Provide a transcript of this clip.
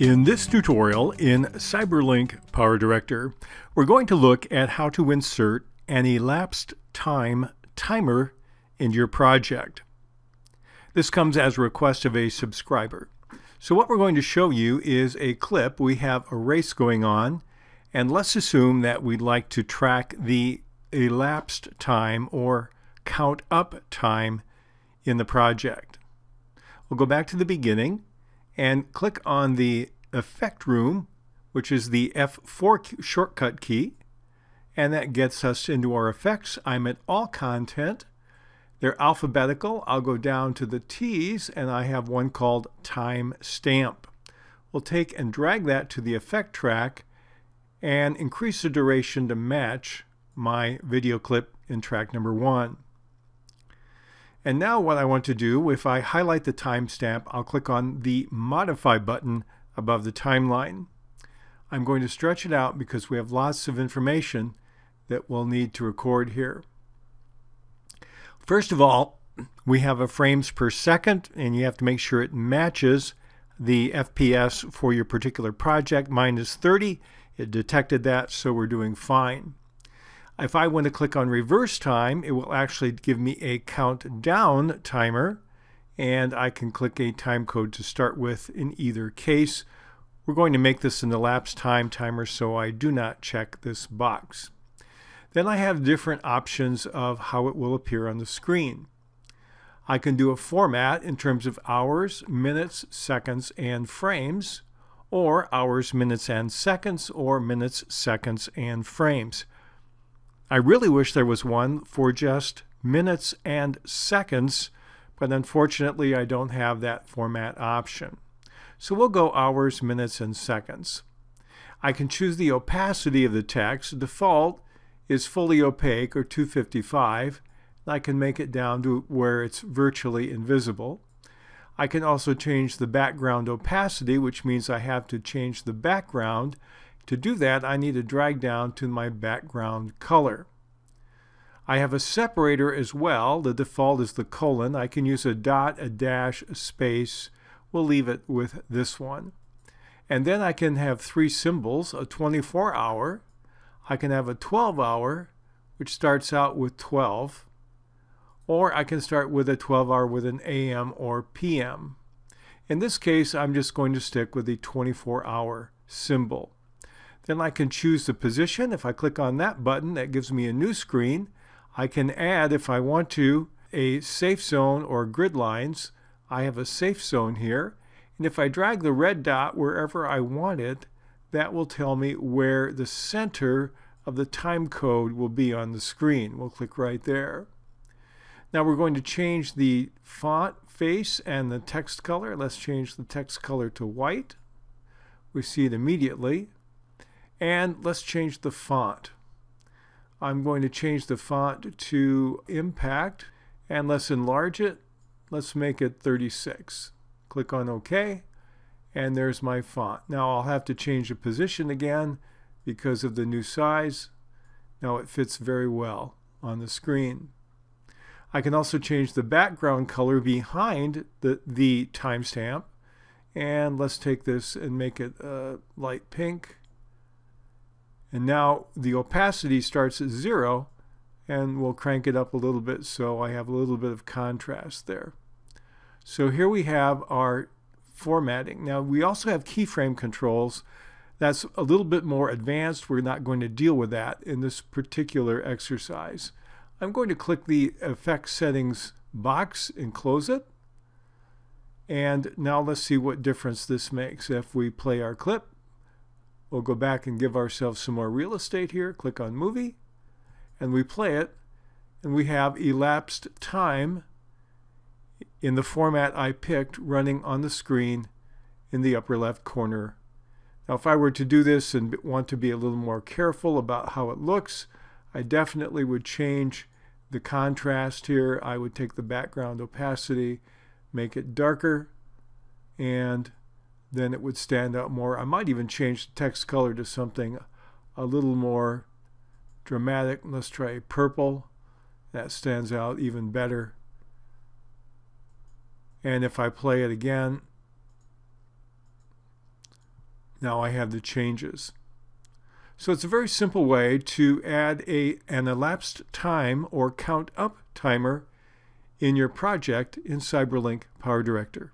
In this tutorial in CyberLink PowerDirector, we're going to look at how to insert an elapsed time timer into your project. This comes as a request of a subscriber. So what we're going to show you is a clip. We have a race going on, and let's assume that we'd like to track the elapsed time or count up time in the project. We'll go back to the beginning and click on the Effect Room, which is the F4 shortcut key, and that gets us into our effects. I'm at All Content. They're alphabetical. I'll go down to the T's, and I have one called Time Stamp. We'll take and drag that to the effect track and increase the duration to match my video clip in track number one. And now what I want to do, if I highlight the timestamp, I'll click on the Modify button above the timeline. I'm going to stretch it out because we have lots of information that we'll need to record here. First of all, we have a frames per second, and you have to make sure it matches the FPS for your particular project. Mine is 30. It detected that, so we're doing fine. If I want to click on reverse time, it will actually give me a countdown timer, and I can click a time code to start with in either case. We're going to make this an elapsed time timer, so I do not check this box. Then I have different options of how it will appear on the screen. I can do a format in terms of hours, minutes, seconds, and frames, or hours, minutes, and seconds, or minutes, seconds, and frames. I really wish there was one for just minutes and seconds, but unfortunately I don't have that format option. So we'll go hours, minutes, and seconds. I can choose the opacity of the text. Default is fully opaque or 255. I can make it down to where it's virtually invisible. I can also change the background opacity, which means I have to change the background to do that, I need to drag down to my background color. I have a separator as well. The default is the colon. I can use a dot, a dash, a space. We'll leave it with this one. And then I can have three symbols, a 24 hour. I can have a 12 hour, which starts out with 12. Or I can start with a 12 hour with an AM or PM. In this case, I'm just going to stick with the 24 hour symbol. Then I can choose the position. If I click on that button, that gives me a new screen. I can add, if I want to, a safe zone or grid lines. I have a safe zone here. And if I drag the red dot wherever I want it, that will tell me where the center of the time code will be on the screen. We'll click right there. Now we're going to change the font face and the text color. Let's change the text color to white. We see it immediately. And let's change the font. I'm going to change the font to Impact and let's enlarge it. Let's make it 36. Click on OK and there's my font. Now I'll have to change the position again because of the new size. Now it fits very well on the screen. I can also change the background color behind the, the timestamp and let's take this and make it uh, light pink and now the opacity starts at zero and we'll crank it up a little bit so I have a little bit of contrast there. So here we have our formatting. Now we also have keyframe controls. That's a little bit more advanced. We're not going to deal with that in this particular exercise. I'm going to click the effect settings box and close it. And now let's see what difference this makes. If we play our clip, We'll go back and give ourselves some more real estate here. Click on Movie, and we play it, and we have elapsed time in the format I picked running on the screen in the upper left corner. Now if I were to do this and want to be a little more careful about how it looks, I definitely would change the contrast here. I would take the background opacity, make it darker, and then it would stand out more. I might even change the text color to something a little more dramatic. Let's try purple. That stands out even better. And if I play it again, Now I have the changes. So it's a very simple way to add a, an elapsed time or count up timer in your project in CyberLink PowerDirector.